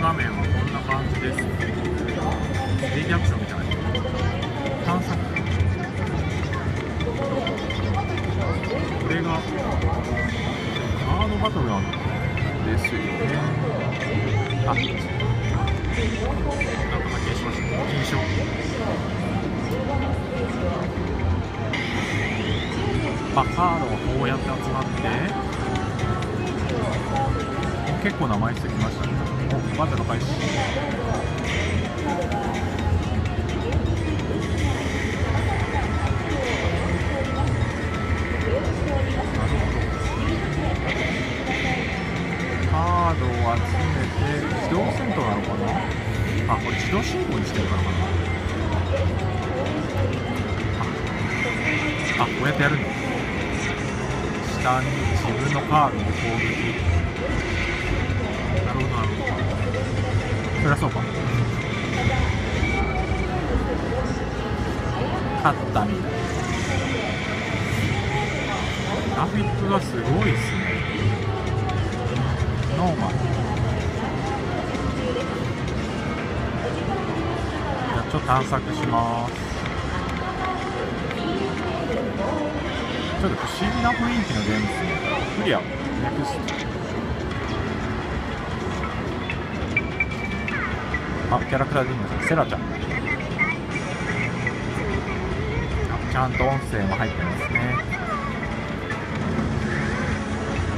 画面はこんな感じです。レイリアクションみたいな。探索。これがカードバトルなんですよね。あなんか発見しました。金賞あカードがこうやって集まって。結構な枚数きましたね。おバトル開始カードを集めて自動戦闘な。のかな。あこれ自動進行にしてるからかな。ああこうやってやるんだ下に自分のカードの攻撃勝ったみたいグラフィックがすごいっすねノーマルじゃあちょっと探索しますちょっと不思議な雰囲気のゲームですねクリアネクストあキャラクターでいいんですかセラちゃん。ゃんと音声も入ってますね。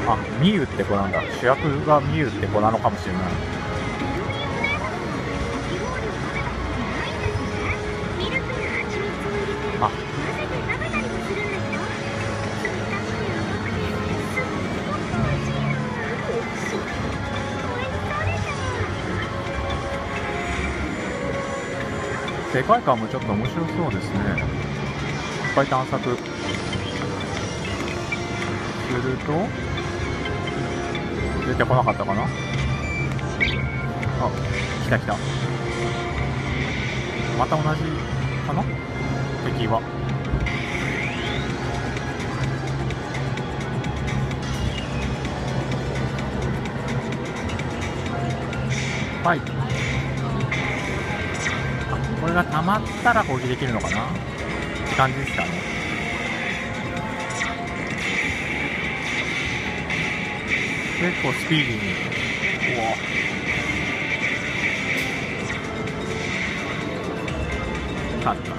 あミユって子なんだ。主役がミユって子なのかもしれない。あ。世界観もちょっと面白そうですね。ぱい探索。すると。出てこなかったかな？あ来た来た。また同じかな？敵は。はい。これが溜まったら攻撃できるのかな？って感じですか？ね結構スピーディーに。うわ勝った。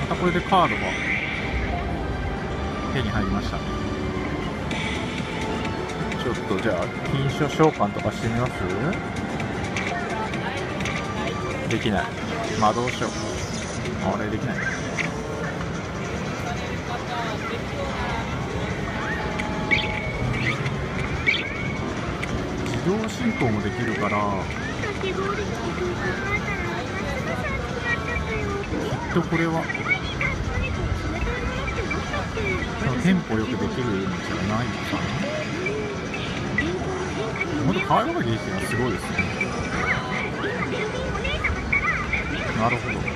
またこれでカードが手に入りましたね。ちょっとじゃあ金書召喚とかしてみます？できない。魔導書あれできない。自動進行もできるからきっとこれはテンポよくできるんじゃないかな。本当可愛がりできてるのはすごいですね。なるほど。